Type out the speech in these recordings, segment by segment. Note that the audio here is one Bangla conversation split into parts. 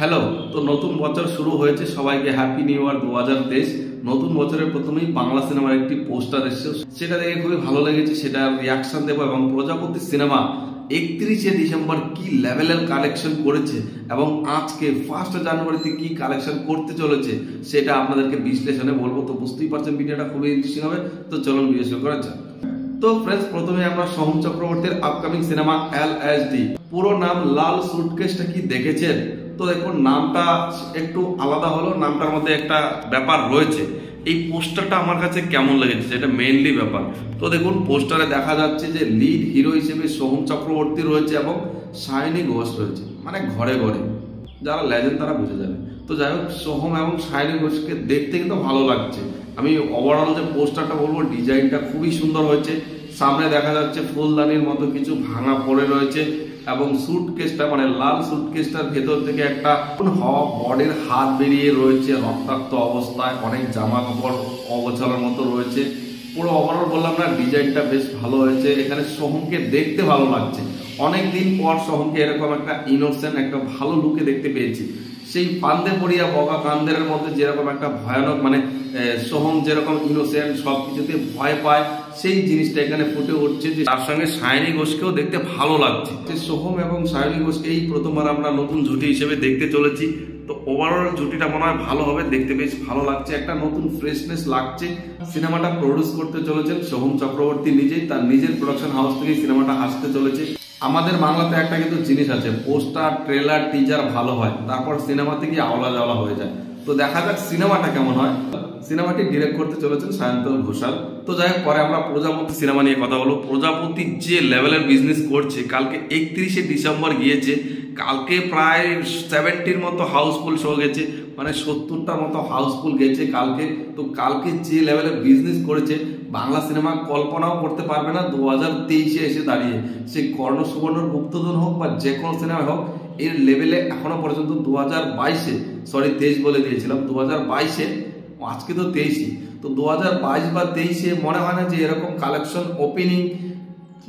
হ্যালো তো নতুন বছর শুরু হয়েছে, সবাইকে হ্যাপি নিউ ইয়ার দু হাজার তেইশ। নতুন বছরের প্রথমেই বাংলা সিনেমার একটি পোস্টার এসেছে। সেটা দেখে খুবই ভালো লেগেছে, সেটা রিয়াকশন দেবো এবং প্রজাপতি সিনেমা একত্রিশে ডিসেম্বর কি লেভেলের কালেকশন করেছে এবং আজকে ফার্স্ট জানুয়ারিতে কি কালেকশন করতে চলেছে, সেটা আপনাদেরকে বিশ্লেষণে বলব। তো বুঝতেই পারছেন, ভিডিওটা খুবই ইন্টারেস্টিং হবে। তো চলুন শুরু করা যাক। তো ফ্রেন্ডস প্রথমে আমরা সোহম চক্রবর্তীর upcoming cinema L S D পুরো নাম লাল সুটকেসটা কি দেখেছেন? তো দেখুন, নামটা একটু আলাদা হলো, নামটার মধ্যে একটা ব্যাপার রয়েছে। এই পোস্টারটা আমার কাছে কেমন লেগেছে, সেটা মেইনলি ব্যাপার। তো দেখুন, পোস্টারে দেখা যাচ্ছে যে লিড হিরো হিসেবে সোহম চক্রবর্তী রয়েছে এবং শাইনি ঘোষ রয়েছে মানে ঘরে ঘরে। যারা লেজেন্ড তারা বুঝে যাবে। তো যাই হোক, সোহম এবং শাইনি ঘোষকে দেখতে কিন্তু ভালো লাগছে। আমি ওভারঅল যে পোস্টারটা বলব ডিজাইনটা খুবই সুন্দর হয়েছে। সামনে দেখা যাচ্ছে ফুলদানির মতো কিছু ভাঙা পড়ে রয়েছে এবং সুটকেসটা মানে লাল সুটকেসটার ভেতর থেকে একটা হওয়া বডির হাত বেরিয়ে রয়েছে। রক্তাক্ত অবস্থায় অনেক জামা কাপড় অগোছালোর মতো রয়েছে। পুরো ওভারঅল বললাম না, ডিজাইনটা বেশ ভালো হয়েছে। এখানে সোহমকে দেখতে ভালো লাগছে। অনেক দিন পর সোহমকে এরকম একটা ইনোসেন্ট একটা ভালো লুকে দেখতে পেয়েছি। সেই ফান্দে পড়িয়া বগা কান্দের মধ্যে যেরকম একটা ভয়ানক মানে সোহম যেরকম ইনোসেন্ট সব কিছুতে ভয় পায়, সেই জিনিসটা এখানে ফুটে উঠছে যে তার সঙ্গে সায়নী ঘোষকেও দেখতে ভালো লাগছে। যে সোহম এবং সায়নী ঘোষকে এই প্রথমবার আমরা নতুন জুটি হিসেবে দেখতে চলেছি। তো ওভারঅল জুটিটা মনে হয় ভালো হবে, দেখতে বেশ ভালো লাগছে, একটা নতুন ফ্রেশনেস লাগছে। সিনেমাটা প্রডিউস করতে চলেছেন সোহম চক্রবর্তী নিজেই, তার নিজের প্রোডাকশন হাউস থেকে সিনেমাটা আসতে চলেছে। আমাদের বাংলাতে একটা কিন্তু জিনিস আছে, পোস্টার, ট্রেলার টিজার ভালো হয়, তারপর সিনেমাতে থেকে আওলা জাওলা হয়ে যায়। তো দেখা যাক সিনেমাটা কেমন হয়। সিনেমাটি ডিরেক্ট করতে চলেছেন সায়ন্তন ঘোষাল। তো যাই হোক, পরে আমরা প্রজাপতি সিনেমা নিয়ে কথা বলব। প্রজাপতি যে লেভেলের বিজনেস করছে, কালকে একত্রিশে ডিসেম্বর গিয়েছে, কালকে প্রায় সেভেন্টির মতো হাউসফুল শো গেছে। মানে সত্তরটার মতো হাউসফুল গেছে কালকে। তো কালকে যে লেভেলে বিজনেস করেছে, বাংলা সিনেমা কল্পনাও করতে পারবে না, দু হাজার তেইশে এসে দাঁড়িয়ে। সে কর্ণ সুবর্ণর গুপ্তধন হোক বা যে কোনো সিনেমা হোক, এর লেভেলে এখনও পর্যন্ত দু হাজার বাইশে সরি তেইশ বলে দিয়েছিলাম, দু হাজার বাইশে, আজকে তো তেইশই। তো দু হাজার বাইশ বা তেইশে মনে হয় না যে এরকম কালেকশন ওপেনিং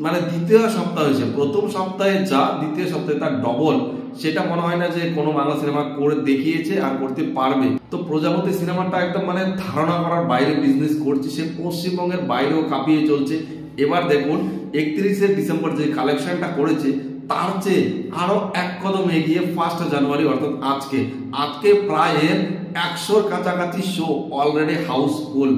মানে দ্বিতীয় সপ্তাহ হয়েছে। প্রথম সপ্তাহে যা, দ্বিতীয় সপ্তাহে তার ডবল সেটা মনে হয় না যে কোনো বাংলা সিনেমা করে দেখিয়েছে আর করতে পারবে। তো প্রজাপতি সিনেমাটা একদম মানে ধারণা করার বাইরে বিজনেস করছে। সে পশ্চিমবঙ্গের বাইরেও কাঁপিয়ে চলছে। এবার দেখুন, একত্রিশে ডিসেম্বর যে কালেকশনটা করেছে, তার চেয়ে আরও এক কদম এগিয়ে ফার্স্ট জানুয়ারি, অর্থাৎ আজকে। আজকে প্রায় একশোর কাছাকাছি শো অলরেডি হাউসফুল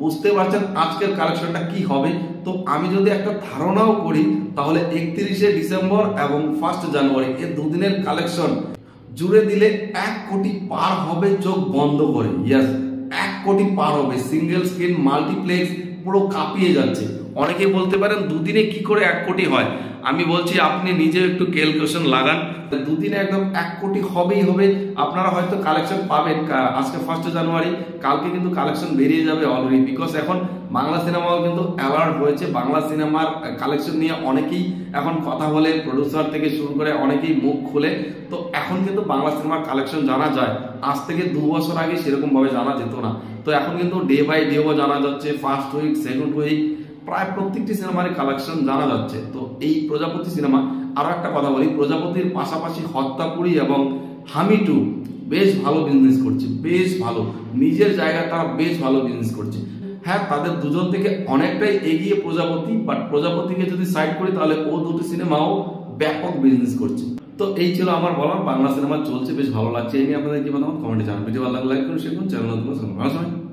বুঝতে পারছেন আজকের কালেকশনটা কি হবে? তো আমি যদি একটা ধারণাও করি, তাহলে একত্রিশে ডিসেম্বর এবং ফার্স্ট জানুয়ারি এই দুদিনের কালেকশন জুড়ে দিলে এক কোটি পার হবে চোখ বন্ধ করে। ইয়াস এক কোটি পার হবে। সিঙ্গেল স্ক্রিন মাল্টিপ্লেক্স পুরো কাঁপিয়ে যাচ্ছে। অনেকে বলতে পারেন, দুদিনে কি করে এক কোটি হয়? আমি বলছি, আপনি নিজে একটু ক্যালকুলেশন লাগান। দুদিনে একদম এক কোটি হবেই হবে। আপনারা হয়তো কালেকশন পাবেন আজকে ফার্স্ট জানুয়ারি কালকে কিন্তু কালেকশন বেরিয়ে যাবে অলরেডি বিকজ এখন বাংলা সিনেমাও কিন্তু অ্যাওয়ার্ড হয়েছে বাংলা সিনেমার কালেকশন নিয়ে অনেকেই এখন কথা বলে প্রডিউসার থেকে শুরু করে অনেকেই মুখ খুলে। তো এখন কিন্তু বাংলা সিনেমার কালেকশন জানা যায়। আজ থেকে দু বছর আগে সেরকম ভাবে জানা যেত না। তো এখন কিন্তু ডে বাই ডেও জানা যাচ্ছে ফার্স্ট উইক সেকেন্ড উইক প্রায় প্রত্যেকটি সিনেমারই কালেকশন জানা যাচ্ছে। তো এই প্রজাপতি সিনেমা, আরও একটা কথা বলি, প্রজাপতির পাশাপাশি হত্যাপুরি এবং হামি টু বেশ ভালো বিজনেস করছে, বেশ ভালো। নিজের জায়গা তারা বেশ ভালো বিজনেস করছে। হ্যাঁ তাদের দুজন থেকে অনেকটাই এগিয়ে প্রজাপতি বাট প্রজাপতিকে যদি সাইড করি, তাহলে ও দুটি সিনেমাও ব্যাপক বিজনেস করছে। তো এই ছিল আমার বলার, বাংলা সিনেমা চলছে, বেশ ভালো লাগছে। এই নিয়ে আপনাদের কি আমার কমেন্টে জানান ভিডিও ভালো লাগলে লাইক করুন শেয়ার চ্যানেল নতুন